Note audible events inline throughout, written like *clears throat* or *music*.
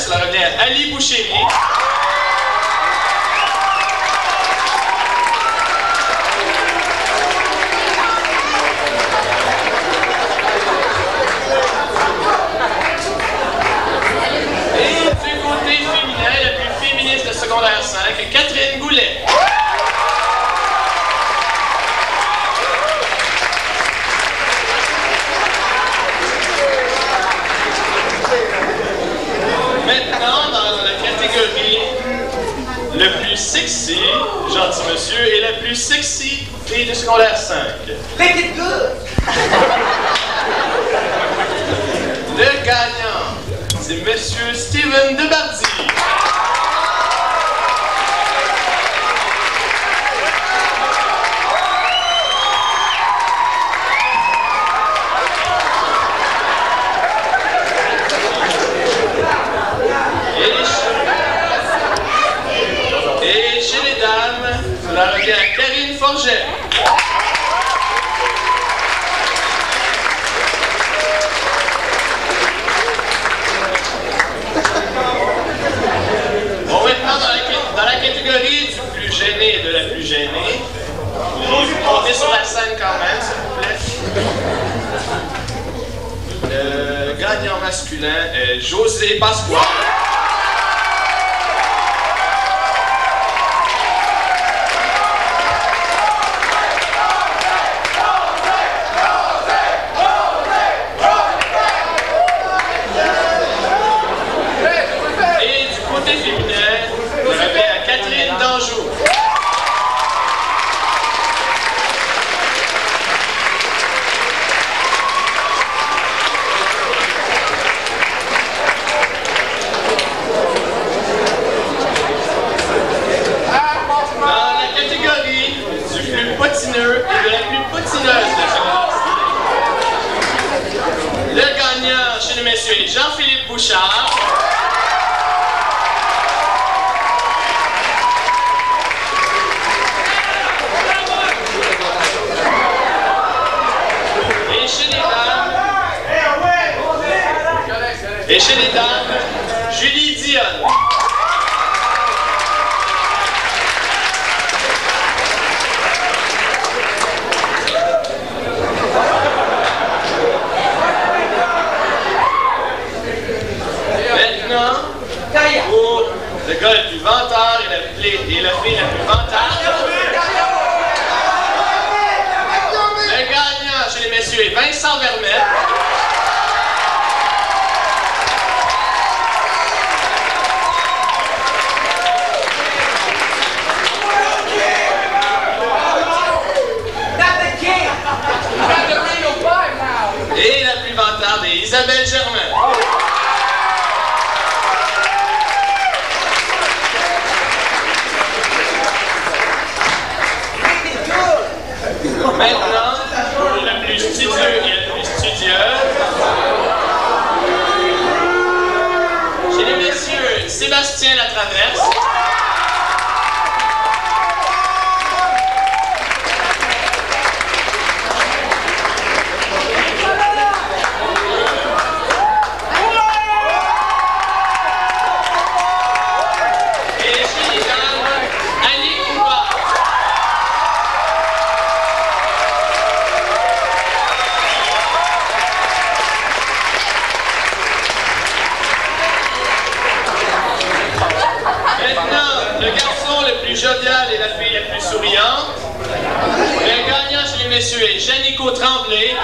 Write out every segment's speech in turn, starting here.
cela revient à Ali Bouchéry. Et du côté féminin, la plus féministe de secondaire 5, Catherine Goulet. Maintenant, dans la catégorie le plus sexy, gentil monsieur, et la plus sexy fille de secondaire 5. Make it good! Le gagnant, c'est monsieur Steven Debardy. Et, et chez les dames, cela revient à Karine Forget. Bon, maintenant, dans la, cat- dans la catégorie du plus gêné et de la plus gênée, vous montez sur la scène quand même, s'il vous plaît. Le gagnant masculin est José Pasqua. Et du côté féminin, je revient à Catherine Danjou. Dans la catégorie du plus potineux et de la plus potineuse de ce classe, le gagnant chez les messieurs Jean-Philippe Bouchard. Et chez les dames, et chez les dames, Julie Dionne. Maintenant, pour le gars le plus vantard et la, fille la plus vantard. Le gagnant chez les messieurs est Vincent Vermette. Et la plus vantarde est Isabelle Germain. Make it good! Maintenant, pour le plus studieux et la plus studieuse. Chez les messieurs, Sébastien Latraverse. Et chez les dames, Annie Coupa. Maintenant, le garçon le plus jovial et la fille la plus souriante. Le gagnant chez les messieurs est Janico Tremblay.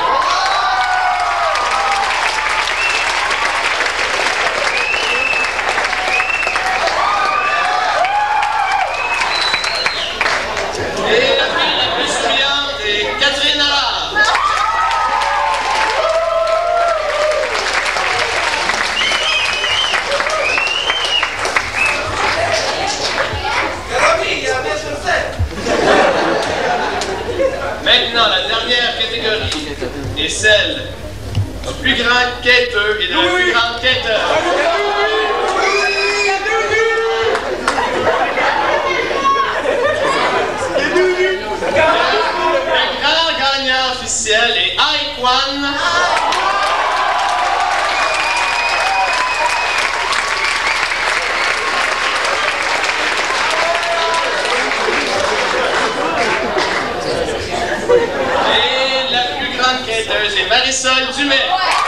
Maintenant, la dernière catégorie est celle du plus grand quêteux et de la plus grande quêteur. officiel est Aikwan. son du.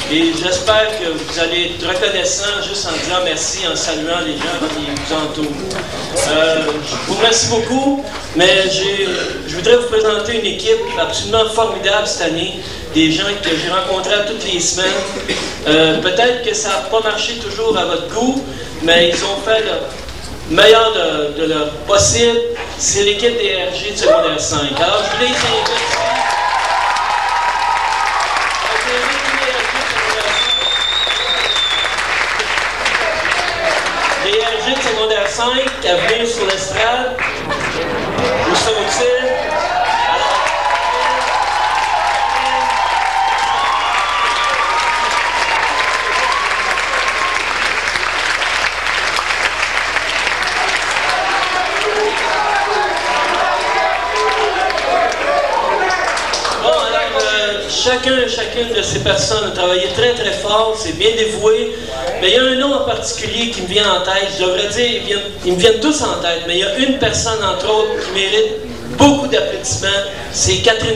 et j'espère que vous allez être reconnaissant juste en disant merci, en saluant les gens qui vous entourent. Euh, je vous remercie beaucoup, mais je voudrais vous présenter une équipe absolument formidable cette année, des gens que j'ai rencontrés toutes les semaines. Euh, peut-être que ça n'a pas marché toujours à votre goût, mais ils ont fait le meilleur de, leur possible. C'est l'équipe des RG de secondaire 5. Alors, je voulais à venir sur l'estrade. Où sont-ils? chacun et chacune de ces personnes a travaillé très très fort, c'est bien dévoué, mais il y a un nom en particulier qui me vient en tête, je devrais dire, ils, me viennent tous en tête, mais il y a une personne entre autres qui mérite beaucoup d'applaudissements, c'est Catherine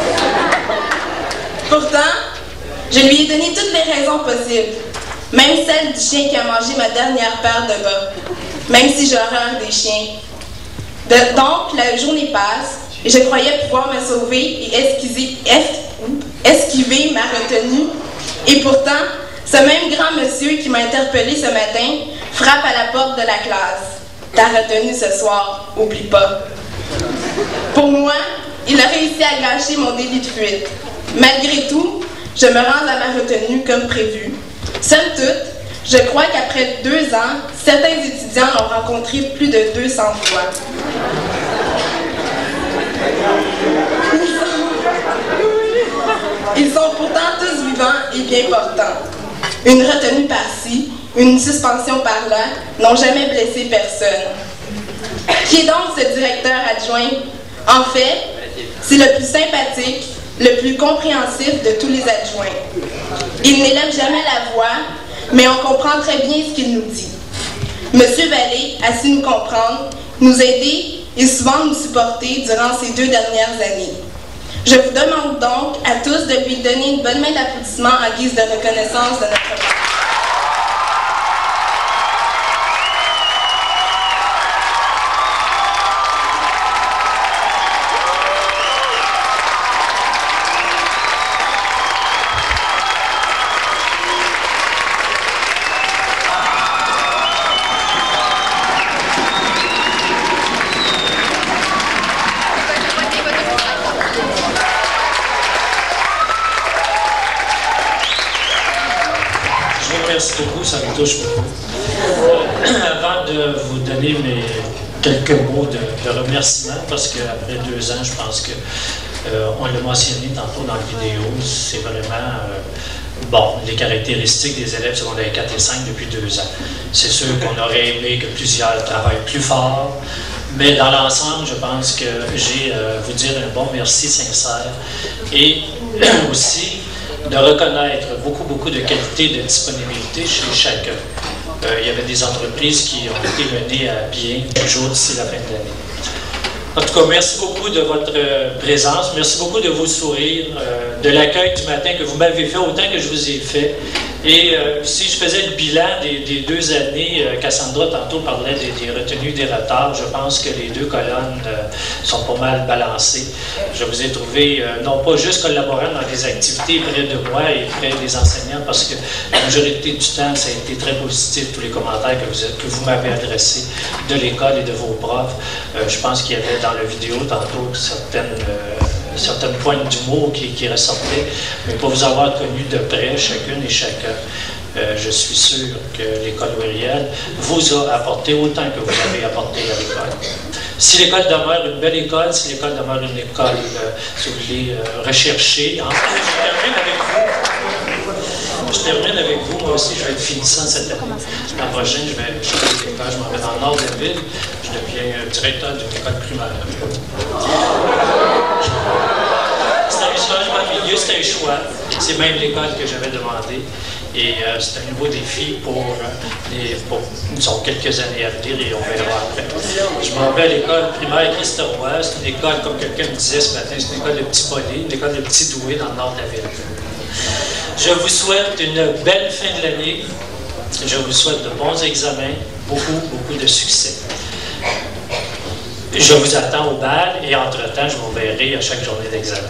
Pourtant, je lui ai donné toutes les raisons possibles, même celle du chien qui a mangé ma dernière paire de bas, même si j'ai horreur des chiens. donc, la journée passe, et je croyais pouvoir me sauver et esquiver ma retenue. Et pourtant, ce même grand monsieur qui m'a interpellé ce matin frappe à la porte de la classe. Ta retenue ce soir, oublie pas. Pour moi, il a réussi à gâcher mon délit de fuite. Malgré tout, je me rends à ma retenue comme prévu. Somme toute, je crois qu'après deux ans, certains étudiants l'ont rencontré plus de 200 fois. Ils sont pourtant tous vivants et bien portants. Une retenue par-ci, une suspension par-là n'ont jamais blessé personne. Qui est donc ce directeur adjoint? En fait, c'est le plus sympathique, le plus compréhensif de tous les adjoints. Il n'élève jamais la voix, mais on comprend très bien ce qu'il nous dit. Monsieur Vallée a su nous comprendre, nous aider et souvent nous supporter durant ces deux dernières années. Je vous demande donc à tous de lui donner une bonne main d'applaudissement en guise de reconnaissance de notre. Avant de vous donner mes quelques mots de, remerciement, parce qu'après deux ans, je pense que euh, on l'a mentionné tantôt dans la vidéo, c'est vraiment euh, bon, les caractéristiques des élèves secondaires 4 et 5 depuis deux ans. C'est sûr qu'on aurait aimé que plusieurs travaillent plus fort, mais dans l'ensemble, je pense que j'ai à vous dire un bon merci sincère et *clears throat* aussi de reconnaître beaucoup, beaucoup de qualité de disponibilité chez chacun. Euh, il y avait des entreprises qui ont été menées à bien toujours d'ici la fin de l'année. En tout cas, merci beaucoup de votre euh, présence, merci beaucoup de vos sourires, euh, de l'accueil du matin que vous m'avez fait autant que je vous ai fait. Et euh, si je faisais le bilan des, deux années, Cassandra tantôt parlait des, retenues des retards, je pense que les deux colonnes sont pas mal balancées. Je vous ai trouvé non pas juste collaborant dans des activités près de moi et près des enseignants, parce que la majorité du temps, ça a été très positif, tous les commentaires que vous, que vous m'avez adressés de l'école et de vos profs. je pense qu'il y avait dans la vidéo tantôt certaines certaines pointes d'humour qui, qui ressortaient, mais pour vous avoir connu de près, chacune et chacun, euh, je suis sûr que l'école Wériel vous a apporté autant que vous avez apporté à l'école. Si l'école demeure une belle école, si l'école demeure une école, euh, si vous voulez, euh, recherchée, je termine avec vous. Je termine avec vous. Moi aussi, je vais être finissant cette année. L'an prochain, je vais changer d'école. Je m'en vais dans le nord de la ville. Je deviens directeur d'une école primaire. C'est un changement milieu, c'est un choix. C'est même l'école que j'avais demandé. Et euh, c'est un nouveau défi pour, euh, les, pour quelques années à venir et on verra après. Je m'en vais à l'école primaire Christophe C'est une école, comme quelqu'un me disait ce matin, c'est une école de petits polis, une école de petits doués dans le nord de la ville. Je vous souhaite une belle fin de l'année. Je vous souhaite de bons examens, beaucoup, beaucoup de succès. Je vous attends au bal et entre-temps, je vous verrai à chaque journée d'examen.